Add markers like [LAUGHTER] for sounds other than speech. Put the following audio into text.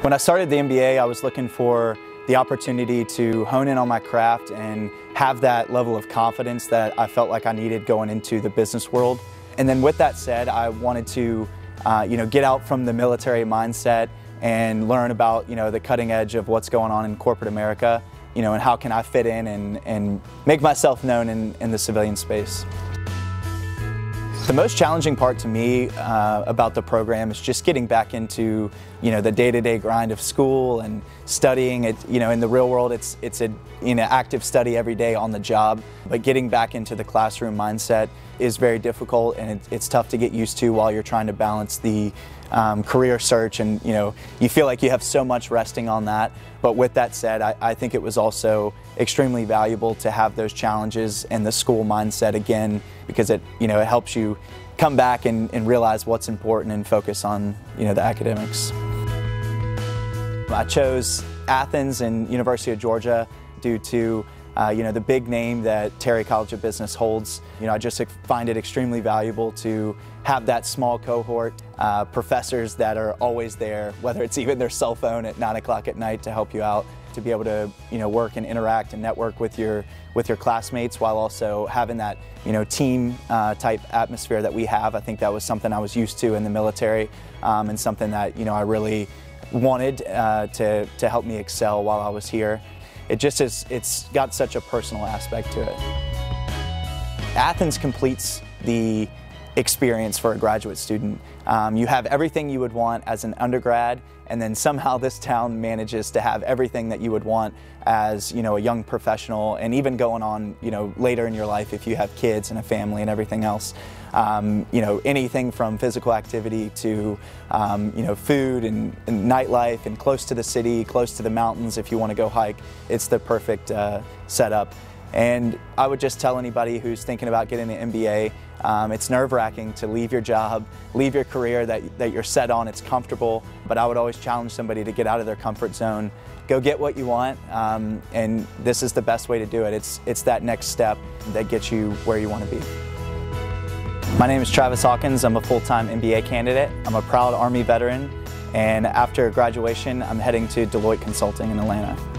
When I started the MBA, I was looking for the opportunity to hone in on my craft and have that level of confidence that I felt like I needed going into the business world. And then with that said, I wanted to uh, you know, get out from the military mindset and learn about you know, the cutting edge of what's going on in corporate America you know, and how can I fit in and, and make myself known in, in the civilian space. The most challenging part to me uh, about the program is just getting back into you know the day-to-day -day grind of school and studying. It you know in the real world it's it's a you know active study every day on the job, but getting back into the classroom mindset is very difficult and it, it's tough to get used to while you're trying to balance the um, career search and you know you feel like you have so much resting on that. But with that said, I, I think it was also extremely valuable to have those challenges and the school mindset again because it you know it helps you come back and, and realize what's important and focus on you know the academics. I chose Athens and University of Georgia due to uh, you know, the big name that Terry College of Business holds. You know, I just find it extremely valuable to have that small cohort, uh, professors that are always there, whether it's [LAUGHS] even their cell phone at 9 o'clock at night to help you out, to be able to, you know, work and interact and network with your, with your classmates while also having that, you know, team uh, type atmosphere that we have. I think that was something I was used to in the military um, and something that, you know, I really wanted uh, to, to help me excel while I was here it just is, it's got such a personal aspect to it. Athens completes the experience for a graduate student. Um, you have everything you would want as an undergrad, and then somehow this town manages to have everything that you would want as you know a young professional, and even going on you know later in your life if you have kids and a family and everything else. Um, you know anything from physical activity to um, you know food and, and, nightlife, and close to the city, close to the mountains if you want to go hike. It's the perfect uh, setup. And I would just tell anybody who's thinking about getting an MBA, um, it's nerve-wracking to leave your job, leave your career that, that you're set on, it's comfortable, but I would always challenge somebody to get out of their comfort zone, go get what you want, um, and this is the best way to do it. It's, it's that next step that gets you where you want to be. My name is Travis Hawkins. I'm a full-time MBA candidate. I'm a proud Army veteran, and after graduation, I'm heading to Deloitte Consulting in Atlanta.